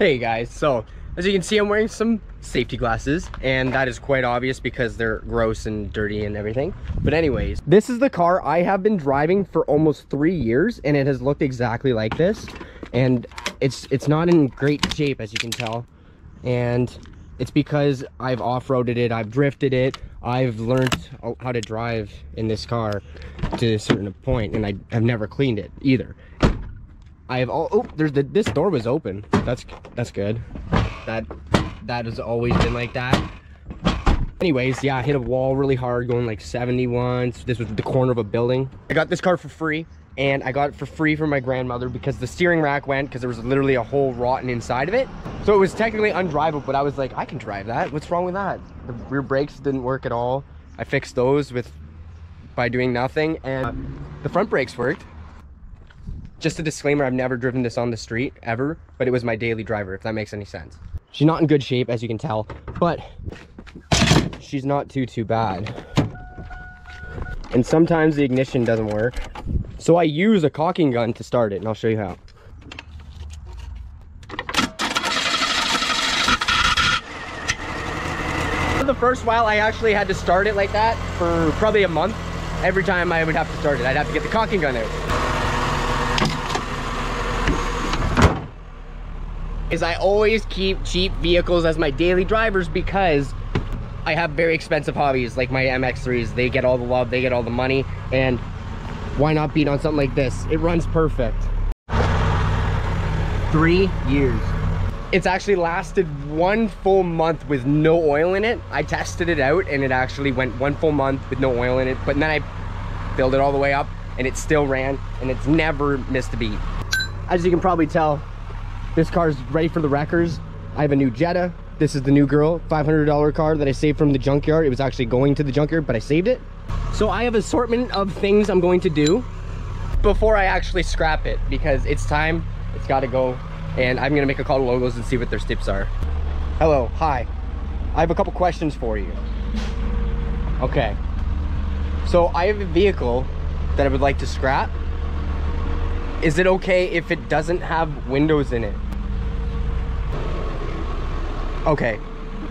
Hey guys, so as you can see I'm wearing some safety glasses and that is quite obvious because they're gross and dirty and everything. But anyways, this is the car I have been driving for almost three years and it has looked exactly like this. And it's it's not in great shape as you can tell. And it's because I've off-roaded it, I've drifted it, I've learned oh, how to drive in this car to a certain point and I have never cleaned it either. I have all oh there's the this door was open. That's that's good. That that has always been like that. Anyways, yeah, I hit a wall really hard going like 71. This was the corner of a building. I got this car for free and I got it for free from my grandmother because the steering rack went because there was literally a hole rotten inside of it. So it was technically undrivable, but I was like, I can drive that. What's wrong with that? The rear brakes didn't work at all. I fixed those with by doing nothing and the front brakes worked just a disclaimer, I've never driven this on the street ever, but it was my daily driver, if that makes any sense. She's not in good shape, as you can tell, but she's not too, too bad. And sometimes the ignition doesn't work. So I use a caulking gun to start it, and I'll show you how. For the first while, I actually had to start it like that for probably a month. Every time I would have to start it, I'd have to get the caulking gun out. Is I always keep cheap vehicles as my daily drivers because I have very expensive hobbies like my MX-3s. They get all the love, they get all the money, and why not beat on something like this? It runs perfect. Three years. It's actually lasted one full month with no oil in it. I tested it out and it actually went one full month with no oil in it, but then I filled it all the way up and it still ran and it's never missed a beat. As you can probably tell, this car is ready for the wreckers. I have a new Jetta. This is the new girl, $500 car that I saved from the junkyard. It was actually going to the junkyard, but I saved it. So I have assortment of things I'm going to do before I actually scrap it because it's time, it's gotta go. And I'm gonna make a call to logos and see what their tips are. Hello, hi. I have a couple questions for you. Okay. So I have a vehicle that I would like to scrap is it okay if it doesn't have windows in it? Okay,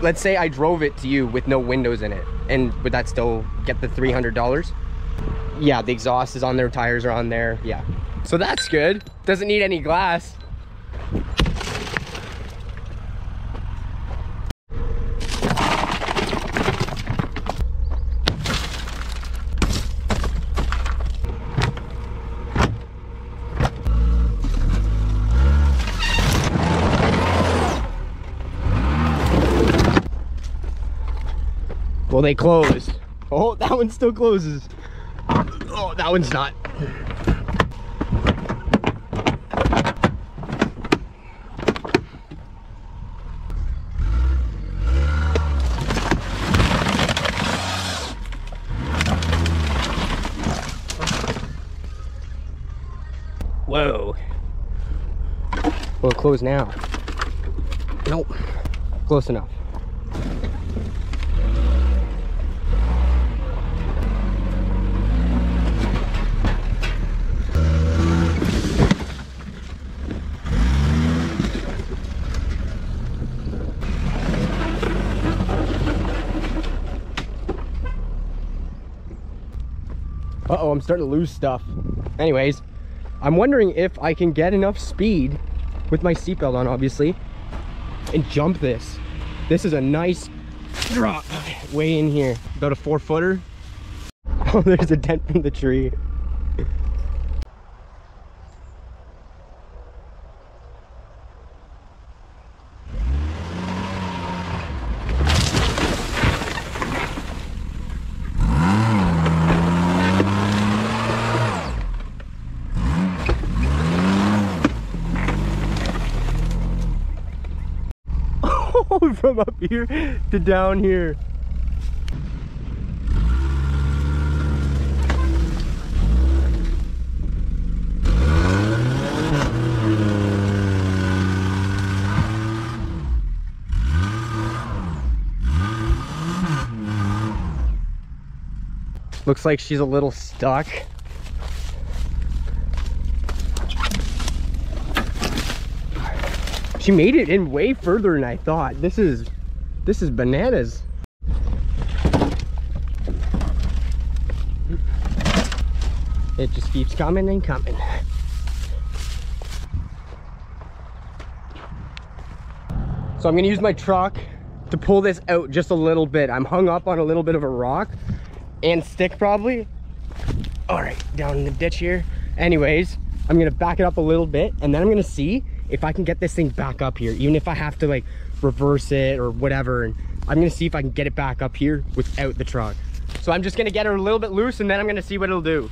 let's say I drove it to you with no windows in it. And would that still get the $300? Yeah, the exhaust is on there, tires are on there, yeah. So that's good. Doesn't need any glass. Well, they closed. Oh, that one still closes. Oh, that one's not. Whoa. Well, close now. Nope. Close enough. Uh-oh, I'm starting to lose stuff. Anyways, I'm wondering if I can get enough speed with my seatbelt on, obviously, and jump this. This is a nice drop way in here. About a four footer. Oh, there's a dent from the tree. From up here to down here. Looks like she's a little stuck. She made it in way further than I thought. This is, this is bananas. It just keeps coming and coming. So I'm gonna use my truck to pull this out just a little bit. I'm hung up on a little bit of a rock and stick probably. All right, down in the ditch here. Anyways, I'm gonna back it up a little bit and then I'm gonna see if I can get this thing back up here, even if I have to like reverse it or whatever. And I'm gonna see if I can get it back up here without the truck. So I'm just gonna get her a little bit loose and then I'm gonna see what it'll do.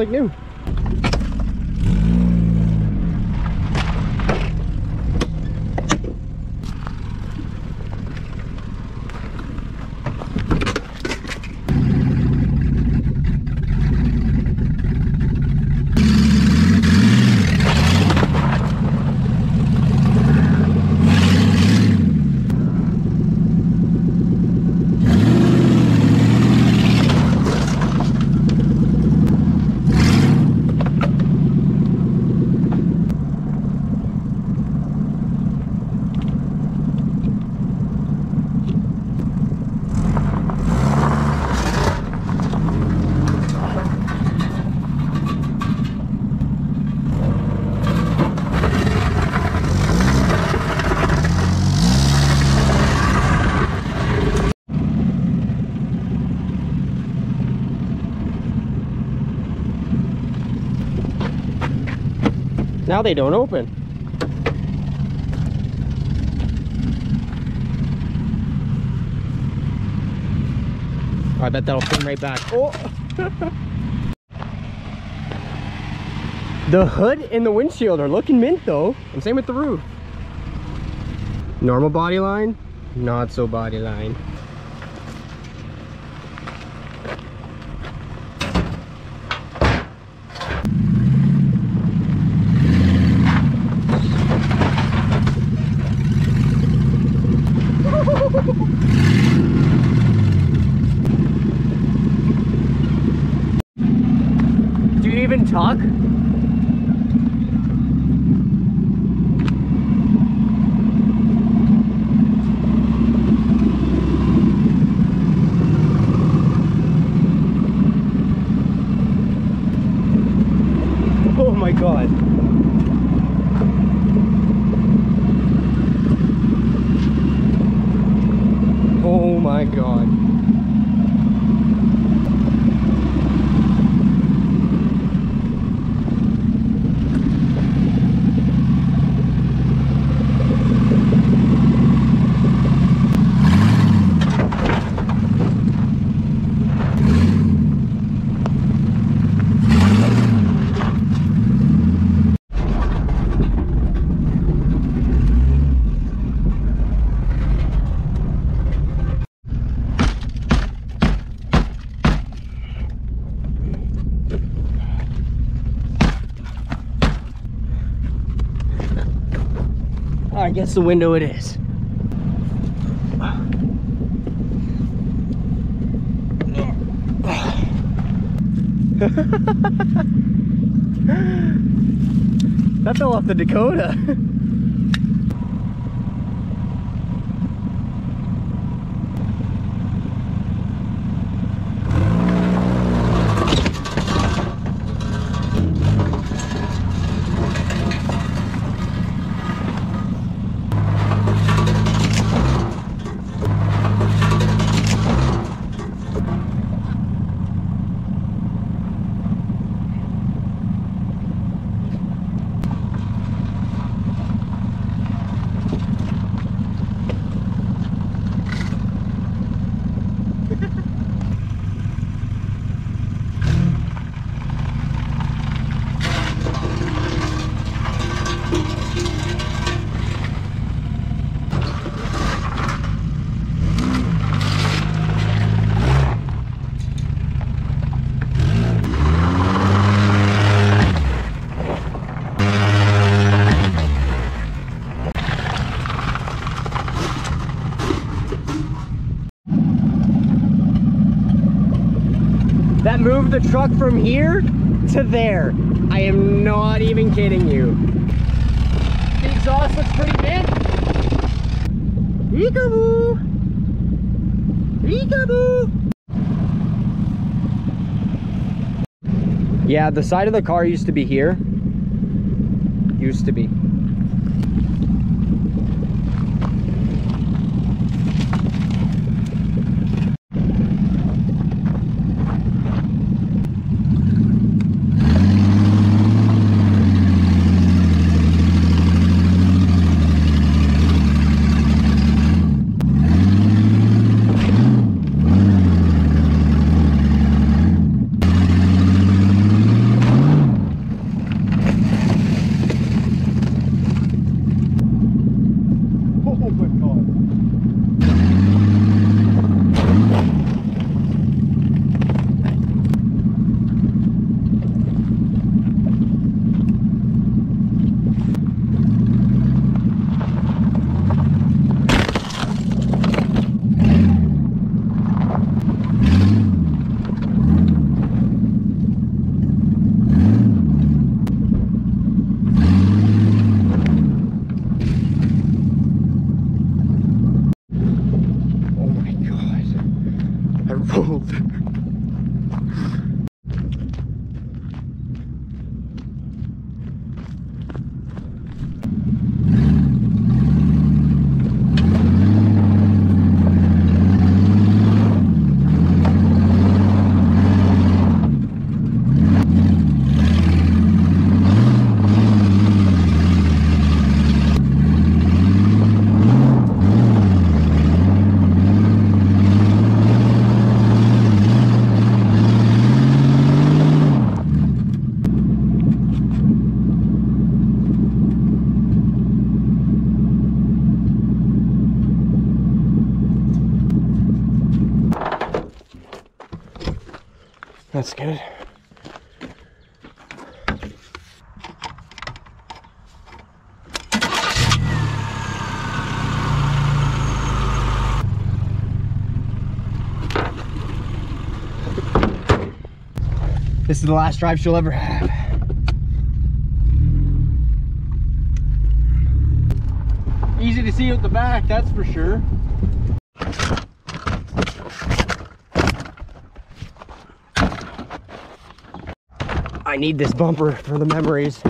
Like new. Now they don't open. I bet that'll pin right back. Oh! the hood and the windshield are looking mint though. And same with the roof. Normal body line, not so body line. Do you even talk? Oh my god. Oh my god. Guess the window it is. that fell off the Dakota. move the truck from here to there. I am not even kidding you. The exhaust looks pretty big. Peekaboo! Peekaboo! Yeah, the side of the car used to be here. Used to be. That's good. This is the last drive she'll ever have. Easy to see at the back, that's for sure. I need this bumper for the memories.